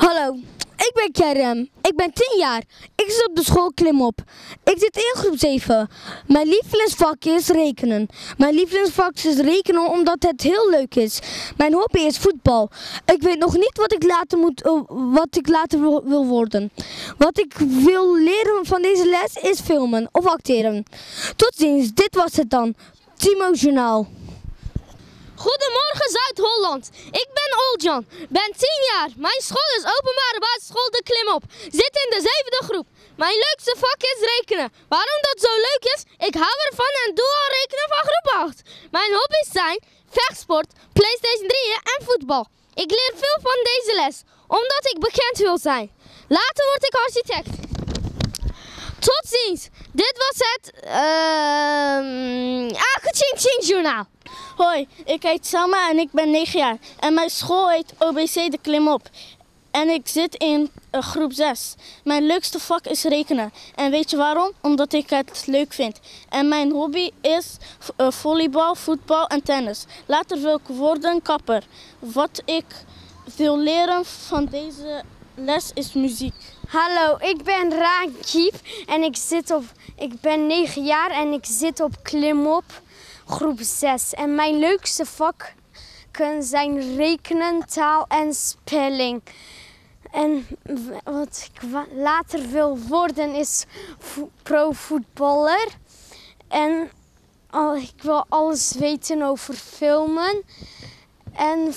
Hallo, ik ben Kerem. Ik ben 10 jaar. Ik zit op de school Klimop. Ik zit in groep 7. Mijn lievelingsvak is rekenen. Mijn lievelingsvak is rekenen omdat het heel leuk is. Mijn hobby is voetbal. Ik weet nog niet wat ik later, moet, eh, wat ik later wil, worden. Wat ik wil leren van deze les is filmen of acteren. Tot ziens, dit was het dan. Timo Journaal. Goedemorgen Zuid-Holland. Ik ben Oljan, ben 10 jaar. Mijn school is openbare basisschool De Klimop. Zit in de zevende groep. Mijn leukste vak is rekenen. Waarom dat zo leuk is? Ik hou ervan en doe al rekenen van groep 8. Mijn hobby's zijn vechtsport, Playstation 3 en voetbal. Ik leer veel van deze les, omdat ik bekend wil zijn. Later word ik architect. Tot ziens. Dit was het uh, Ching Journaal. Hoi, ik heet Selma en ik ben 9 jaar. En mijn school heet OBC de Klimop. En ik zit in uh, groep 6. Mijn leukste vak is rekenen. En weet je waarom? Omdat ik het leuk vind. En mijn hobby is uh, volleybal, voetbal en tennis. Later wil ik worden kapper. Wat ik wil leren van deze les is muziek. Hallo, ik ben Raan Kiep en ik, zit op, ik ben 9 jaar en ik zit op Klimop groep 6. En mijn leukste vakken zijn rekenen, taal en spelling. En wat ik later wil worden is pro-voetballer. En ik wil alles weten over filmen en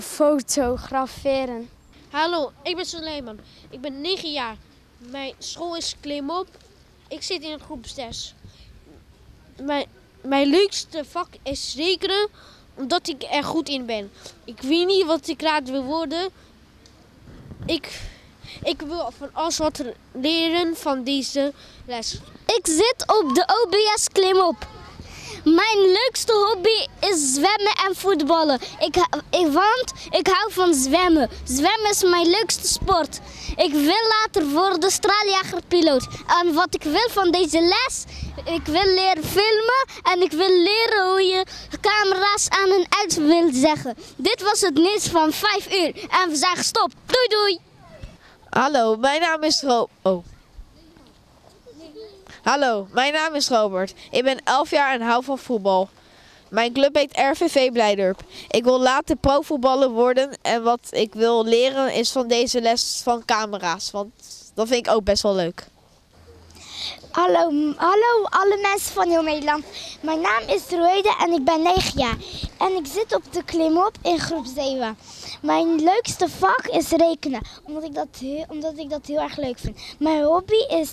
fotograferen. Hallo, ik ben Suleiman. Ik ben 9 jaar. Mijn school is Klimop. Ik zit in groep 6. Mijn, mijn leukste vak is rekenen, omdat ik er goed in ben. Ik weet niet wat ik later wil worden. Ik, ik wil van alles wat leren van deze les. Ik zit op de OBS Klimop. Mijn leukste hobby is zwemmen en voetballen. Ik, ik, want ik hou van zwemmen. Zwemmen is mijn leukste sport. Ik wil later worden straaljagerpiloot. En wat ik wil van deze les, ik wil leren filmen en ik wil leren hoe je camera's aan en uit wil zeggen. Dit was het nieuws van 5 uur en we zijn gestopt. Doei doei! Hallo, mijn naam is Ro... Oh. Hallo, mijn naam is Robert. Ik ben 11 jaar en hou van voetbal. Mijn club heet RVV Blijdorp. Ik wil later profvoetballer worden en wat ik wil leren is van deze les van camera's. Want dat vind ik ook best wel leuk. Hallo, hallo alle mensen van heel Nederland. Mijn naam is Roede en ik ben 9 jaar. En ik zit op de klimop in groep 7. Mijn leukste vak is rekenen, omdat ik dat heel, omdat ik dat heel erg leuk vind. Mijn hobby is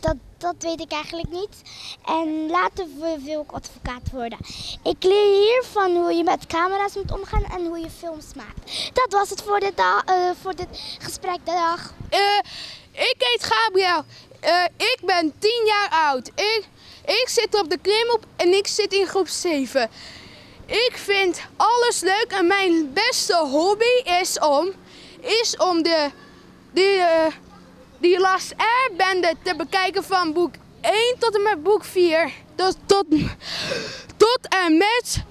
dat, dat weet ik eigenlijk niet. En later wil ik advocaat worden. Ik leer hier van hoe je met camera's moet omgaan en hoe je films maakt. Dat was het voor dit, uh, voor dit gesprek de dag. Uh, ik heet Gabriel. Uh, ik ben 10 jaar oud. Ik, ik zit op de klimop en ik zit in groep 7. Ik vind alles leuk en mijn beste hobby is om, is om de, de, die Last Airbender te bekijken van boek 1 tot en met boek 4. Dus tot, tot en met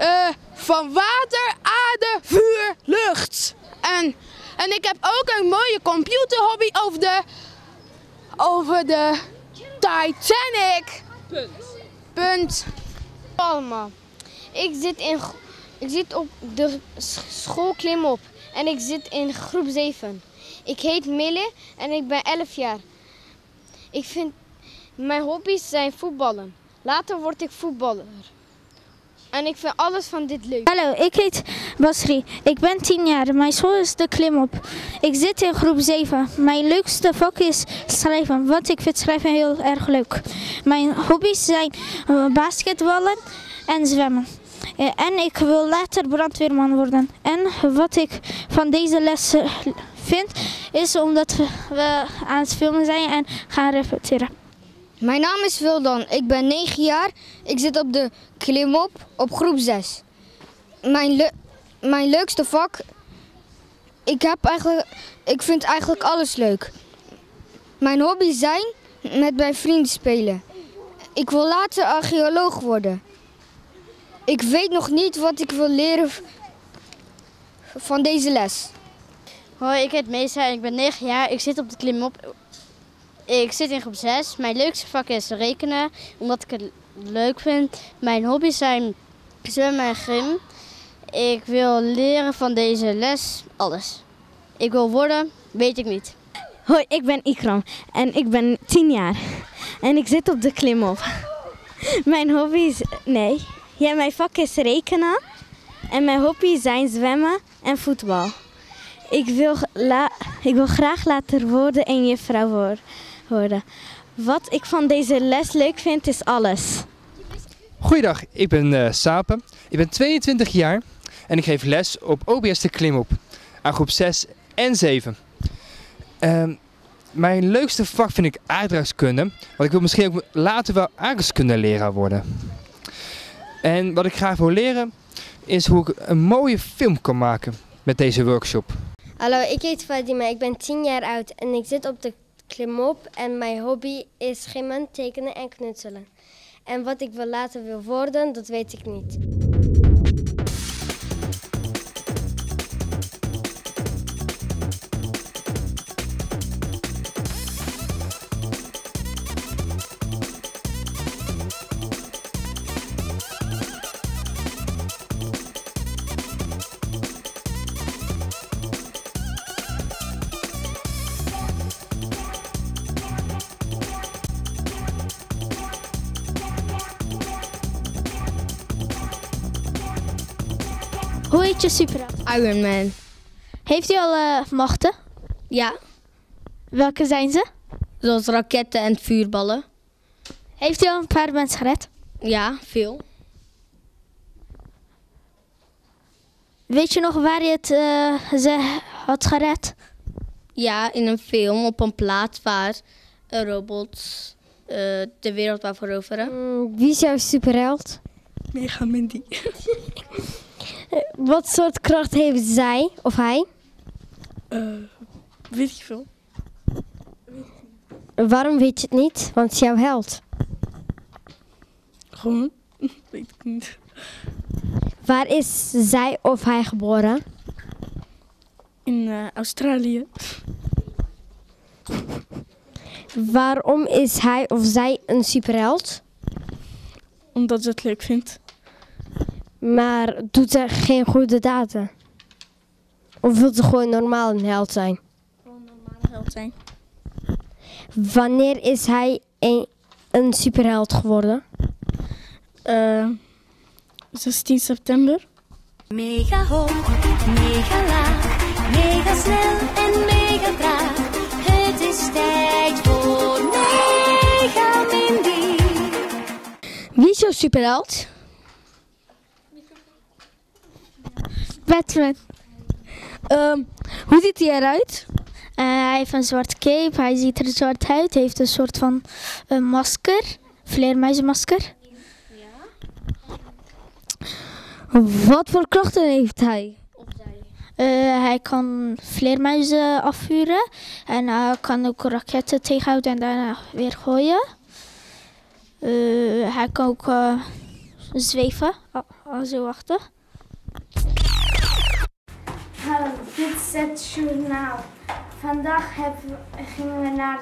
uh, van water, aarde, vuur, lucht. En, en ik heb ook een mooie computerhobby over de, over de Titanic. Punt. Punt. Allemaal. Ik zit, in, ik zit op de school Klimop en ik zit in groep 7. Ik heet Mille en ik ben 11 jaar. Ik vind, mijn hobby's zijn voetballen. Later word ik voetballer. En ik vind alles van dit leuk. Hallo, ik heet Basri. Ik ben 10 jaar. Mijn school is de Klimop. Ik zit in groep 7. Mijn leukste vak is schrijven, want ik vind schrijven heel erg leuk. Mijn hobby's zijn eh, basketballen en zwemmen. Eh, En ik wil later brandweerman worden. En wat ik van deze les eh, vind, is omdat we aan het filmen zijn en gaan repeteren. Mijn naam is Wildan. Ik ben 9 jaar. Ik zit op de klimop op groep 6. Mijn, mijn leukste vak. Ik, heb eigenlijk, ik vind eigenlijk alles leuk. Mijn hobby's zijn met mijn vrienden spelen. Ik wil later archeoloog worden. Ik weet nog niet wat ik wil leren van deze les. Hoi, ik heet Meesa en ik ben 9 jaar. Ik zit op de klimop. Ik zit in groep 6. Mijn leukste vak is rekenen, omdat ik het leuk vind. Mijn hobby's zijn zwemmen en gym. Ik wil leren van deze les alles. Ik wil worden, weet ik niet. Hoi, ik ben Ikram en ik ben 10 jaar. En ik zit op de klimop. Mijn hobby is... Nee. Ja, mijn vak is rekenen. En mijn hobby's zijn zwemmen en voetbal. Ik wil, la- ik wil graag later worden en juffrouw wor- worden. Wat ik van deze les leuk vind is alles. Goeiedag, ik ben eh Sapen. Ik ben 22 jaar en ik geef les op OBS de Klimop aan groep 6 en 7. Ehm, mijn leukste vak vind ik aardrijkskunde, want ik wil misschien ook later wel aardrijkskunde leraar worden. En wat ik graag wil leren is hoe ik een mooie film kan maken met deze workshop. Hallo, ik heet Fatima, ik ben 10 jaar oud en ik zit op de klimop en mijn hobby is schimmen, tekenen en knutselen. En wat ik wil later wil worden, dat weet ik niet. Je superheld? Iron Man. Heeft u al eh, machten? Ja, Welke zijn ze? zoals raketten en vuurballen. Heeft u al een paar mensen gered? Ja, veel. Weet je nog waar je het eh, ze had gered? Ja, in een film op een plaats waar robots eh, de wereld wou veroveren. Mm, wie is jouw superheld? Mega Mindy. Wat soort kracht heeft zij of hij? weet ik veel. Waarom weet je het niet? Want het is jouw held. Gewoon. weet ik niet. Waar is zij of hij geboren? In eh, Australië. Waarom is hij of zij een superheld? Omdat ze het leuk vindt. Maar doet ze geen goede daden? Of wil ze gewoon normaal een held zijn? Held zijn. Wanneer is hij een, een superheld geworden? Eh 16 september. Mega hoog, mega laag, mega snel en mega traag. Het is tijd voor Mega Mindy. Wie is jouw superheld? Batman. Ehm, hoe ziet hij eruit? Eh, hij heeft een zwart cape, hij ziet er zwart uit, hij heeft een soort van eh, masker, vleermuizenmasker. Wat voor krachten heeft hij? Eh, hij kan vleermuizen afvuren en hij kan ook raketten tegenhouden en daarna weer gooien. Hij kan ook zweven, al zo achter. Dit is het journaal. Vandaag gingen we naar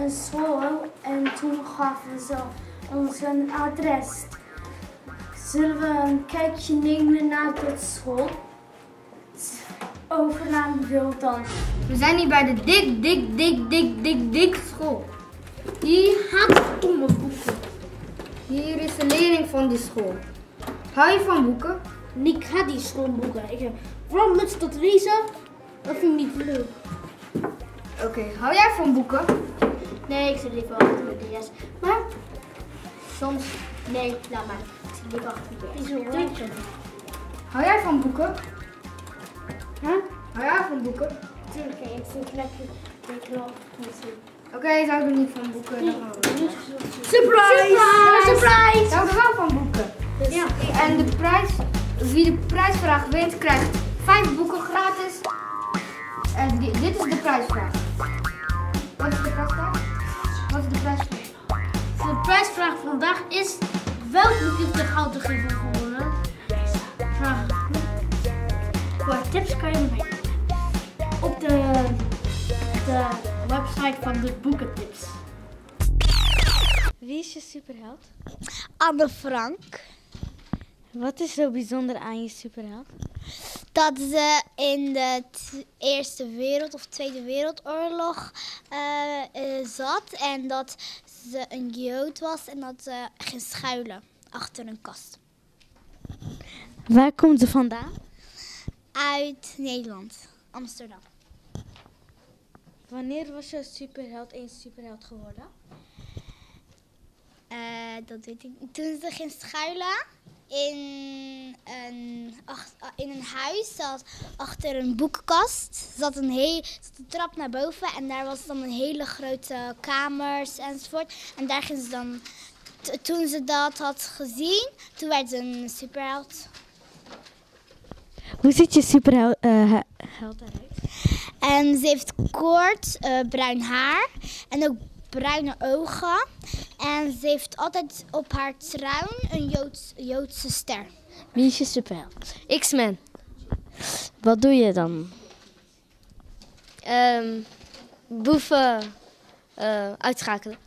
een school en toen gaven ze ons een adres. Zullen we een kijkje nemen naar de school? Over naar Wildan. We zijn hier bij de dik, dik, dik, dik, dik, dik school. Hier gaat het om boeken. Hier is de leerling van die school. Hou je van boeken? Ik ga die schoolboeken. Ik heb vooral muts tot lezen. Dat vind ik niet leuk. Oké, hou jij van boeken? Nee, ik zit liever achter de DS. Maar soms, nee, laat maar. Ik zit liever achter de DS. Is wel Hou jij van boeken? Huh? Hou jij van boeken? Tuurlijk, ik vind lekker tekenen op Oké, zou er niet van boeken? Gaan we. Surprise! Surprise! Zou er wel van boeken? Ja. En de prijs, wie de prijsvraag wint, krijgt vijf boeken gratis. En di- dit is de prijsvraag. Wat is de prijsvraag? Wat is de prijsvraag? De prijsvraag vandaag is: welk boek heeft de gouden gegeven gewonnen? Vraag. Voor tips kan je mee. Op de, de website van de boekentips. Wie is je superheld? Anne Frank. Wat is zo bijzonder aan je superheld? Dat ze in de Eerste Wereld of Tweede Wereldoorlog eh, eh, zat. En dat ze een Jood was en dat ze ging schuilen achter een kast. Waar komt ze vandaan? Uit Nederland, Amsterdam. Wanneer was je superheld eens superheld geworden? Eh, dat weet ik niet. Toen ze ging schuilen in een, ach- in een huis, zat achter een boekenkast, zat een, heel, zat een trap naar boven en daar was dan een hele grote kamers enzovoort. En daar ging ze dan, toen ze dat had gezien, toen werd ze een superheld. Hoe ziet je superheld eh, eruit? En ze heeft kort eh, bruin haar en ook bruine ogen. En ze heeft altijd op haar trui een Joods, Joodse ster. Wie is je superheld? X-Men. Wat doe je dan? Ehm boeven eh, uitschakelen.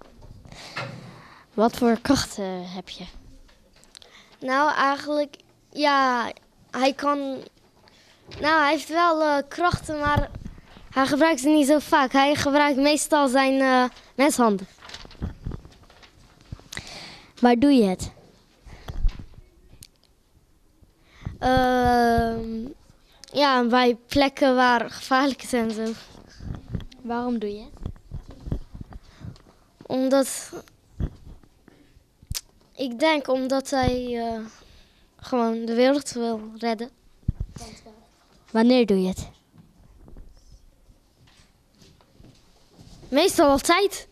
Wat voor krachten heb je? Nou, eigenlijk, ja, hij kan. Nou, hij heeft wel eh, krachten, maar hij gebruikt ze niet zo vaak. Hij gebruikt meestal zijn eh menshanden. Waar doe je het? Ehm, ja, bij plekken waar gevaarlijk is en zo. Waarom doe je het? Omdat. Ik denk omdat hij eh, gewoon de wereld wil redden. Wanneer doe je het? Meestal altijd.